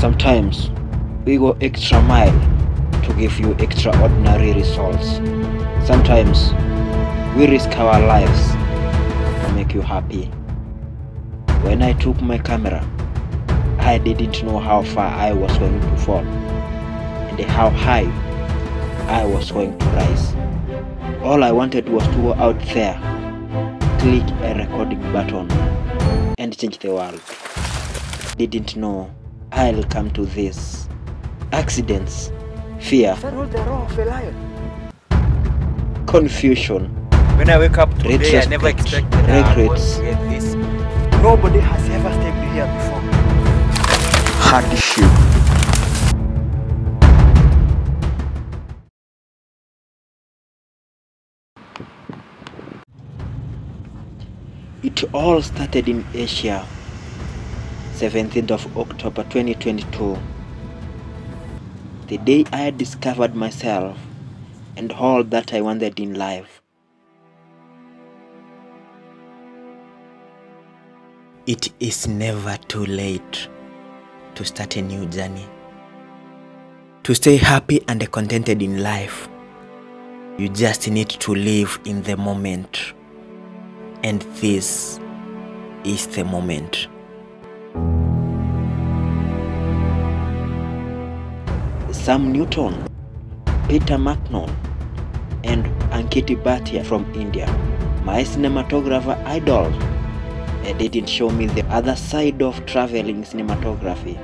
Sometimes we go extra mile to give you extraordinary results. Sometimes we risk our lives to make you happy. When I took my camera, I didn't know how far I was going to fall and how high I was going to rise. All I wanted was to go out there, click a recording button, and change the world. Didn't know I'll come to this. Accidents, fear, confusion, When I wake up today, I never expected that I regrets. this. Nobody has ever stepped here before. hardship. It all started in Asia, 17th of October 2022. The day I discovered myself and all that I wanted in life. It is never too late to start a new journey. To stay happy and contented in life, you just need to live in the moment. And this is the moment. Sam Newton, Peter McNaught, and Ankiti Bhatia from India, my cinematographer idol, they didn't show me the other side of traveling cinematography.